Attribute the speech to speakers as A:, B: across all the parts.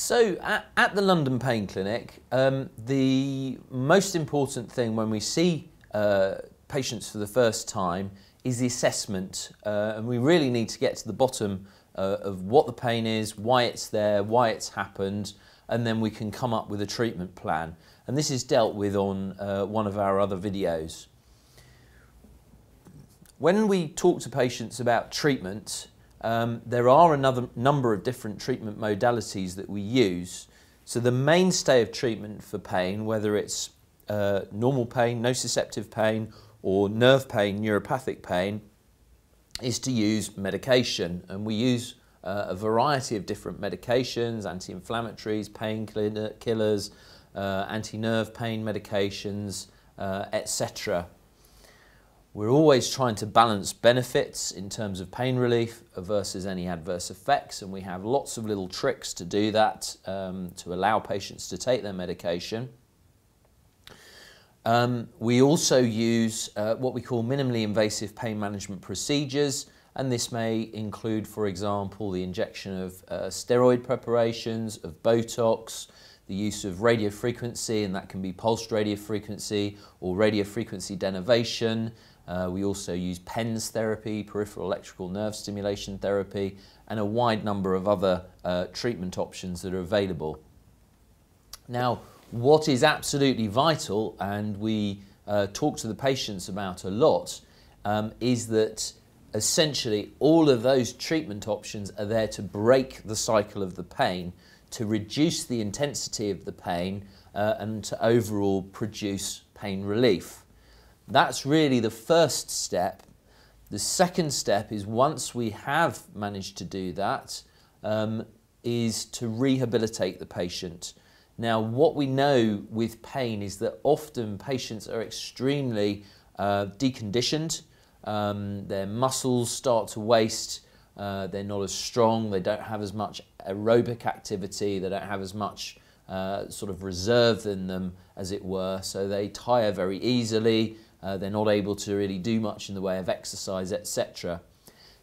A: So at, at, the London Pain Clinic, um, the most important thing when we see uh, patients for the first time is the assessment. Uh, and we really need to get to the bottom uh, of what the pain is, why it's there, why it's happened, and then we can come up with a treatment plan. And this is dealt with on uh, one of our other videos. When we talk to patients about treatment, um, there are another number of different treatment modalities that we use. So the mainstay of treatment for pain, whether it's uh, normal pain, nociceptive pain, or nerve pain, neuropathic pain, is to use medication. And we use uh, a variety of different medications, anti-inflammatories, painkillers, uh, anti-nerve pain medications, uh, etc. We're always trying to balance benefits in terms of pain relief versus any adverse effects, and we have lots of little tricks to do that um, to allow patients to take their medication. Um, we also use uh, what we call minimally invasive pain management procedures, and this may include, for example, the injection of uh, steroid preparations, of Botox, the use of radiofrequency, and that can be pulsed radiofrequency or radiofrequency denervation, uh, we also use PENS therapy, peripheral electrical nerve stimulation therapy, and a wide number of other uh, treatment options that are available. Now, what is absolutely vital, and we uh, talk to the patients about a lot, um, is that essentially all of those treatment options are there to break the cycle of the pain, to reduce the intensity of the pain, uh, and to overall produce pain relief. That's really the first step. The second step is once we have managed to do that, um, is to rehabilitate the patient. Now, what we know with pain is that often patients are extremely uh, deconditioned. Um, their muscles start to waste. Uh, they're not as strong. They don't have as much aerobic activity. They don't have as much uh, sort of reserve in them, as it were. So they tire very easily. Uh, they're not able to really do much in the way of exercise, etc.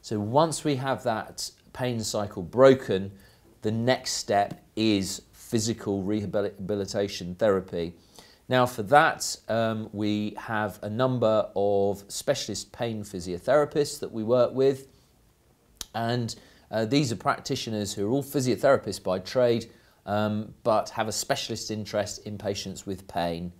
A: So once we have that pain cycle broken, the next step is physical rehabilitation therapy. Now for that, um, we have a number of specialist pain physiotherapists that we work with. And uh, these are practitioners who are all physiotherapists by trade, um, but have a specialist interest in patients with pain.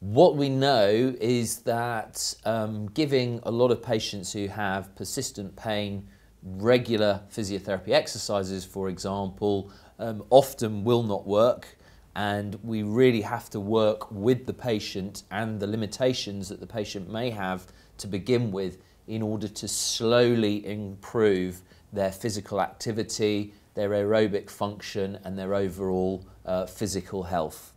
A: What we know is that um, giving a lot of patients who have persistent pain regular physiotherapy exercises, for example, um, often will not work. And we really have to work with the patient and the limitations that the patient may have to begin with in order to slowly improve their physical activity, their aerobic function, and their overall uh, physical health.